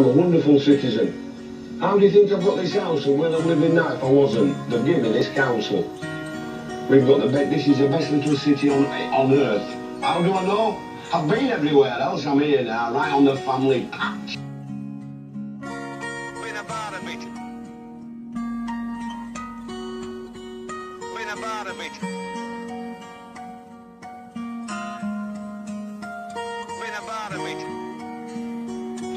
I'm a wonderful citizen. How do you think I've got this house and where I'm living now if I wasn't? They've given me this council. We've got the best, this is the best little city on, on earth. How do I know? I've been everywhere else. I'm here now, right on the family patch. Been about a bit. Been about a bit. Been about a bit.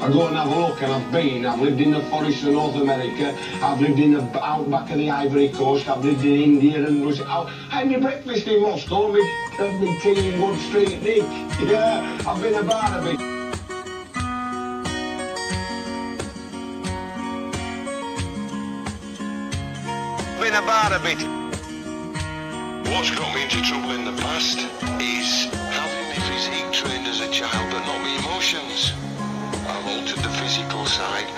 I go and have a look, and I've been. I've lived in the forests of North America. I've lived in the outback of the Ivory Coast. I've lived in India and Russia. I had my breakfast in Moscow. Me, me tea in Wood Street, Nick. Yeah, I've been about a bit. Been about a bit. What's got me into trouble in the past is having my physique trained as a child but not my emotions. I've altered the physical side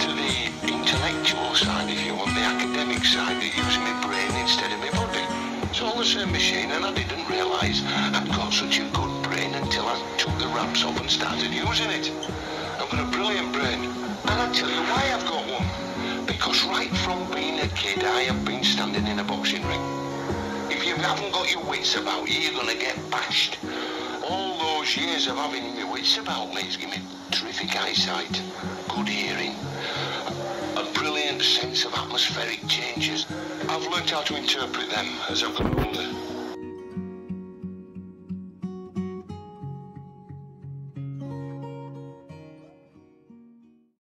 to the intellectual side, if you want, the academic side, the using my brain instead of my body. It's all the same machine and I didn't realise I'd got such a good brain until I took the wraps off and started using it. I've got a brilliant brain and I'll tell you why I've got one. Because right from being a kid I have been standing in a boxing ring. If you haven't got your wits about you, you're gonna get bashed. Years of having my wits about me has given me terrific eyesight, good hearing, a brilliant sense of atmospheric changes. I've learned how to interpret them as I've got older.